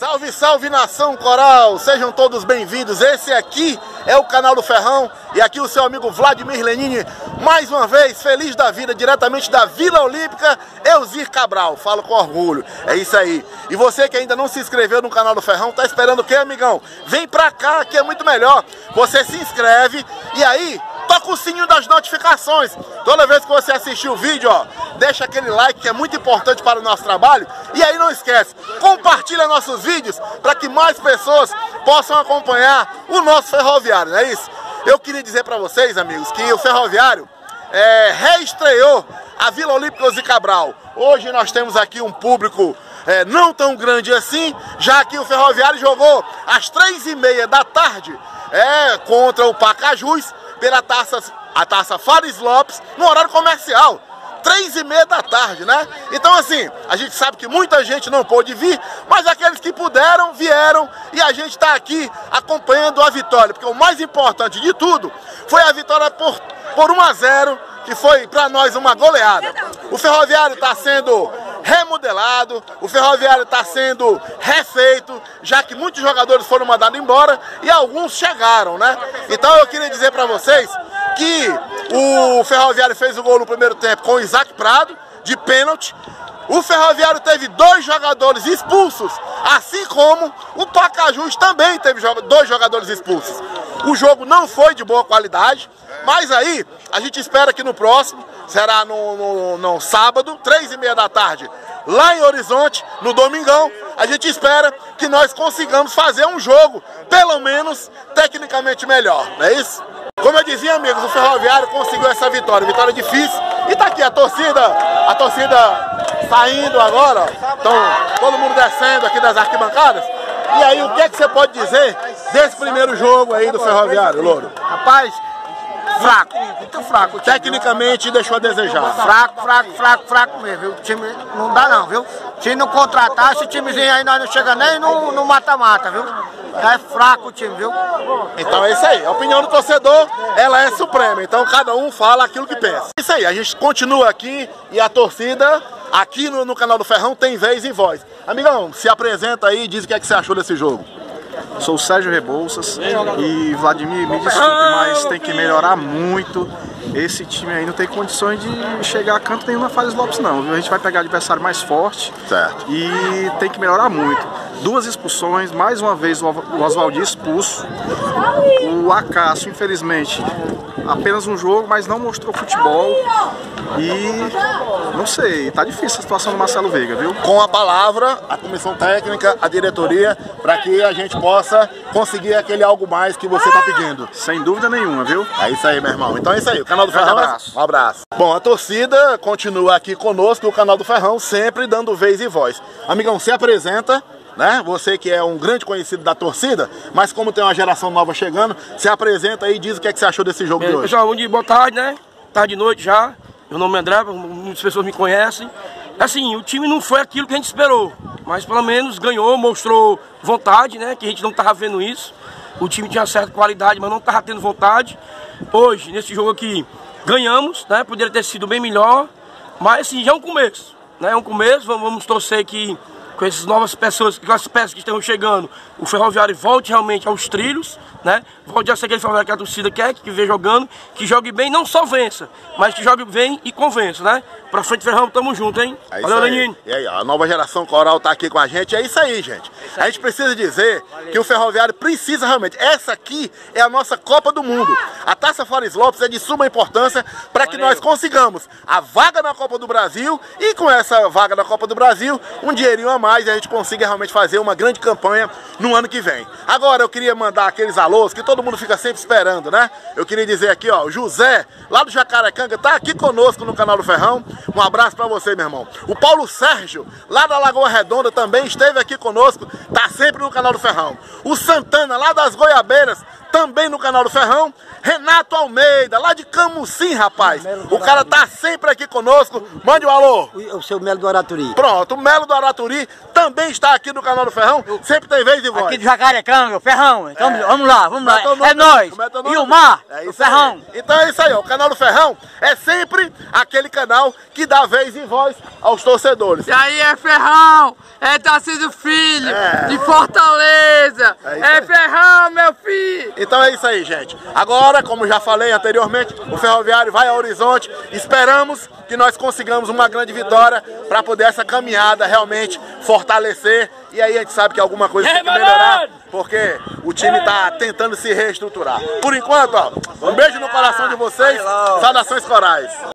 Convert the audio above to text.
Salve, salve nação coral! Sejam todos bem-vindos. Esse aqui é o canal do Ferrão e aqui o seu amigo Vladimir Lenini, mais uma vez, feliz da vida, diretamente da Vila Olímpica, Elzir Cabral. Falo com orgulho. É isso aí. E você que ainda não se inscreveu no canal do Ferrão, tá esperando o quê, amigão? Vem pra cá que é muito melhor. Você se inscreve e aí toca o sininho das notificações. Toda vez que você assistir o vídeo, ó, deixa aquele like que é muito importante para o nosso trabalho. E aí não esquece, compartilha nossos vídeos para que mais pessoas possam acompanhar o nosso ferroviário, não é isso? Eu queria dizer para vocês, amigos, que o ferroviário é, reestreou a Vila Olímpica de Cabral. Hoje nós temos aqui um público é, não tão grande assim, já que o Ferroviário jogou às três e meia da tarde é, contra o Pacajus pela taça, a taça Fares Lopes no horário comercial. Três e meia da tarde, né? Então assim, a gente sabe que muita gente não pôde vir, mas aqueles que puderam, vieram e a gente está aqui acompanhando a vitória, porque o mais importante de tudo foi a vitória por, por 1 a 0 que foi para nós uma goleada. O Ferroviário está sendo remodelado, o Ferroviário está sendo refeito, já que muitos jogadores foram mandados embora e alguns chegaram, né? Então eu queria dizer para vocês que o Ferroviário fez o gol no primeiro tempo com o Isaac Prado, de pênalti. O Ferroviário teve dois jogadores expulsos, assim como o Pacajus também teve dois jogadores expulsos. O jogo não foi de boa qualidade, mas aí a gente espera que no próximo, será no, no, no sábado, três e meia da tarde, lá em Horizonte, no Domingão, a gente espera que nós consigamos fazer um jogo, pelo menos tecnicamente melhor, não é isso? Como eu dizia, amigos, o Ferroviário conseguiu essa vitória, vitória difícil, e tá aqui a torcida, a torcida saindo agora, então todo mundo descendo aqui das arquibancadas. E aí, o que é que você pode dizer desse primeiro jogo aí do Ferroviário, Louro? Rapaz, fraco, muito fraco. Tecnicamente deixou a desejar. Fraco, fraco, fraco, fraco mesmo, viu? O time não dá não, viu? Se não contratar, esse timezinho aí nós não chega nem no mata-mata, viu? É fraco o time, viu? Então é isso aí. A opinião do torcedor, ela é suprema. Então cada um fala aquilo que pensa. É isso aí, a gente continua aqui e a torcida aqui no, no canal do Ferrão tem vez e voz. Amigão, se apresenta aí e diz o que, é que você achou desse jogo. Sou o Sérgio Rebouças e Vladimir, me desculpe, mas tem que melhorar muito. Esse time aí não tem condições de chegar a canto nenhum na Fares Lopes não, viu? A gente vai pegar adversário mais forte certo. e tem que melhorar muito. Duas expulsões, mais uma vez o Oswaldi expulso. O Acácio, infelizmente, apenas um jogo, mas não mostrou futebol. E não sei, tá difícil a situação do Marcelo Veiga, viu? Com a palavra, a comissão técnica, a diretoria, para que a gente possa conseguir aquele algo mais que você tá pedindo. Sem dúvida nenhuma, viu? É isso aí, meu irmão. Então é isso aí, o canal do Ferrão. Um abraço. Um abraço. Bom, a torcida continua aqui conosco, o canal do Ferrão, sempre dando vez e voz. Amigão, se apresenta né? Você que é um grande conhecido da torcida, mas como tem uma geração nova chegando, se apresenta aí e diz o que, é que você achou desse jogo é, de hoje. Pessoal, de boa tarde, né? Tarde de noite já. Meu nome é André, muitas pessoas me conhecem. Assim, o time não foi aquilo que a gente esperou, mas pelo menos ganhou, mostrou vontade, né? Que a gente não estava vendo isso. O time tinha certa qualidade, mas não estava tendo vontade. Hoje, nesse jogo aqui, ganhamos, né? Poderia ter sido bem melhor, mas assim, já é um começo, né? É um começo, vamos, vamos torcer que com essas novas pessoas, com as peças que estão chegando, o Ferroviário volte realmente aos trilhos, né? Volte a ser aquele Ferroviário que a torcida quer, que vem jogando, que jogue bem, não só vença, mas que jogue bem e convença, né? Pra frente, Ferrão, tamo junto, hein? É Valeu, Lenin. E aí, a nova geração coral tá aqui com a gente. É isso aí, gente. A gente precisa dizer que o Ferroviário precisa realmente. Essa aqui é a nossa Copa do Mundo. A Taça Fares Lopes é de suma importância para que nós consigamos a vaga na Copa do Brasil e com essa vaga na Copa do Brasil, um dinheirinho a mais e a gente consiga realmente fazer uma grande campanha no ano que vem. Agora eu queria mandar aqueles alôs que todo mundo fica sempre esperando, né? Eu queria dizer aqui, ó, o José, lá do Jacarecanga, tá aqui conosco no canal do Ferrão. Um abraço para você, meu irmão. O Paulo Sérgio, lá da Lagoa Redonda, também esteve aqui conosco, tá sempre no canal do Ferrão. O Santana, lá das Goiabeiras, também no canal do Ferrão, Renato Almeida, lá de Camusim, rapaz. O cara tá sempre aqui conosco. Mande um alô. O seu Melo do Araturi. Pronto, o Melo do Araturi também está aqui no canal do Ferrão. Sempre tem vez e voz. Aqui do Jacarecanga, Ferrão. Então É. vamos lá, vamos lá. nome É do- nós. E o Mar, É o isso aí. Ferrão. Então é isso aí, ó. O canal do Ferrão é sempre aquele canal que dá vez e voz aos torcedores. E aí é Ferrão, é Tarcísio Filho, É. de Fortaleza. É isso É. Ferrão, meu filho. Então é isso aí, gente. Agora, como já falei anteriormente, o Ferroviário vai a Horizonte. Esperamos que nós consigamos uma grande vitória para poder essa caminhada realmente fortalecer. E aí a gente sabe que alguma coisa tem que melhorar, porque o time está tentando se reestruturar. Por enquanto, ó, um beijo no coração de vocês. Saudações corais.